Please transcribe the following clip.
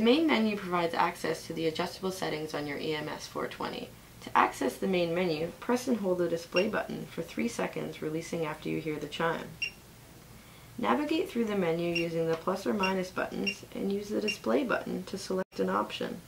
The main menu provides access to the adjustable settings on your EMS 420. To access the main menu, press and hold the display button for 3 seconds, releasing after you hear the chime. Navigate through the menu using the plus or minus buttons and use the display button to select an option.